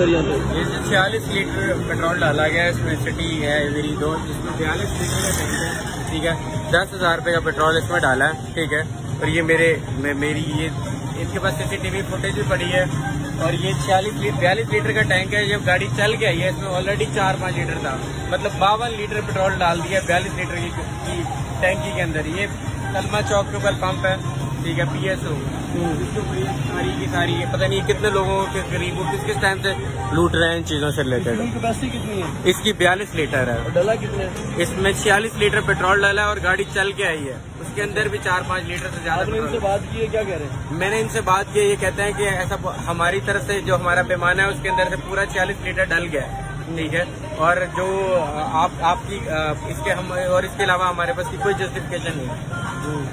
ये छियालीस litre petrol डाला गया है इसमें सिटी है मेरी दो जिसमें बयालीस लीटर है ठीक है? दस हज़ार रुपये का पेट्रोल इसमें डाला है ठीक है? और ये मेरे मे, मेरी ये इनके पास सीसीटीवी फुटेज भी पड़ी है। और ये छियालीस लीटर बयालीस लीटर का टैंक है जब गाड़ी चल के आई है इसमें ऑलरेडी चार पाँच लीटर था। मतलब बावन लीटर पेट्रोल डाल दिया बयालीस लीटर की, टैंकी के अंदर। ये सलमा चौक के ऊपर पंप है। ठीक है पी एस ओ सारी की सारी है पता नहीं कितने लोगों के करीब वो किस किस टाइम से लूट रहे हैं इन चीज़ों से रिलेटेड कैपेसिटी कितनी है? इसकी बयालीस लीटर है। डला कितने? इसमें छियालीस लीटर पेट्रोल डाला है और गाड़ी चल के आई है। उसके अंदर भी चार पाँच लीटर से ज़्यादा इनसे बात की है क्या कह रहे हैं? मैंने इनसे बात की ये कहते हैं कि ऐसा हमारी तरफ़ से जो हमारा पैमाना है उसके अंदर से पूरा छियालीस लीटर डल गया है। ठीक है? और जो आप आपकी इसके हम और इसके अलावा हमारे पास की कोई जस्टिफिकेशन नहीं है। हम्म,